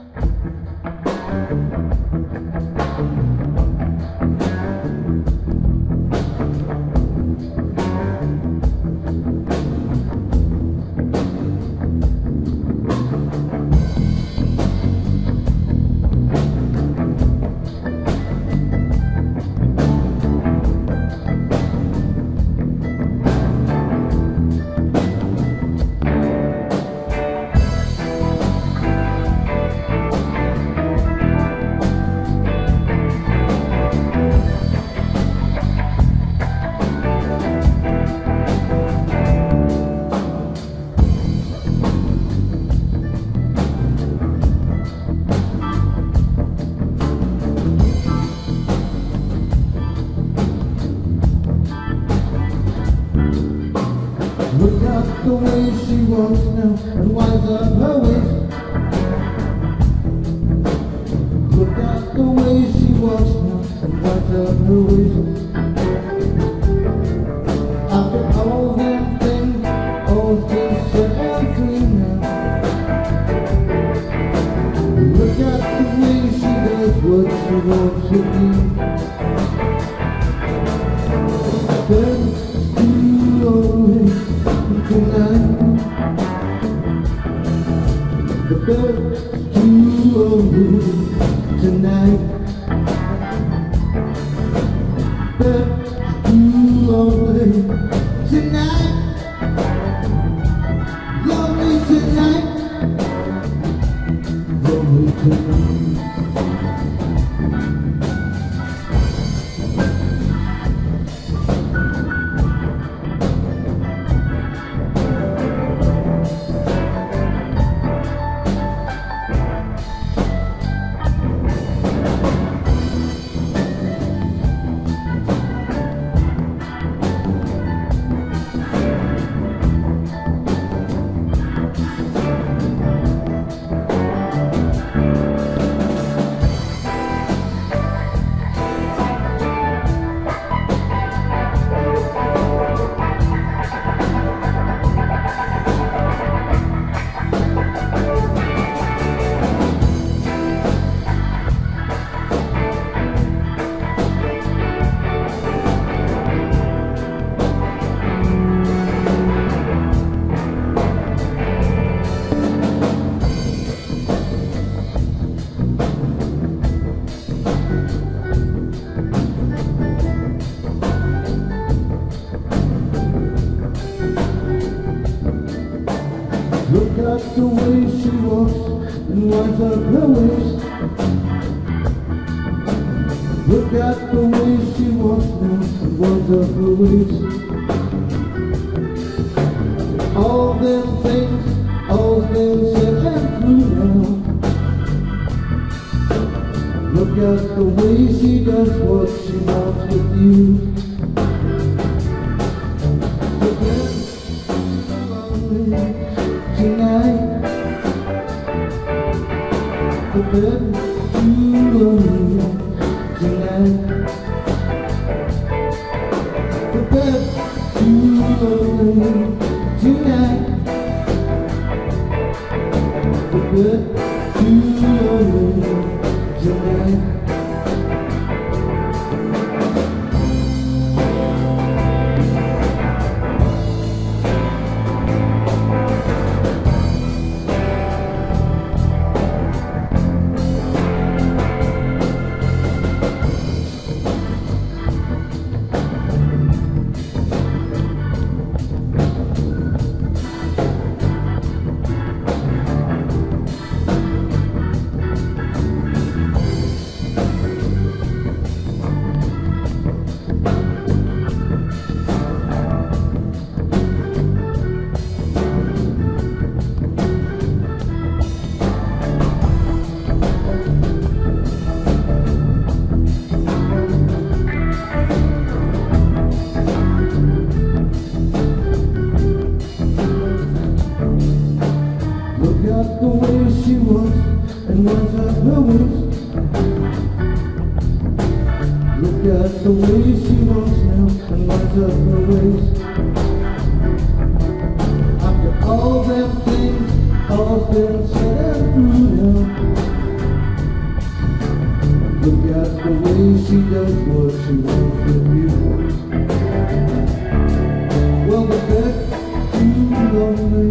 the way walks now and winds up her waist. Look at the way she walks now and winds up her waist. After all them things, all things set and free now. Look at the way she does what she wants to do. Then tonight The bed's too lonely tonight At the way she walks and winds up her waist. Look at the way she walks now and winds up her waist. All them things, all them said and through now. Look at the way she does what she wants with you. got the way she wants now and winds up her waist. After all them things, all's been said and through now. Look at the way she does what she wants with you. Well, the best you lonely.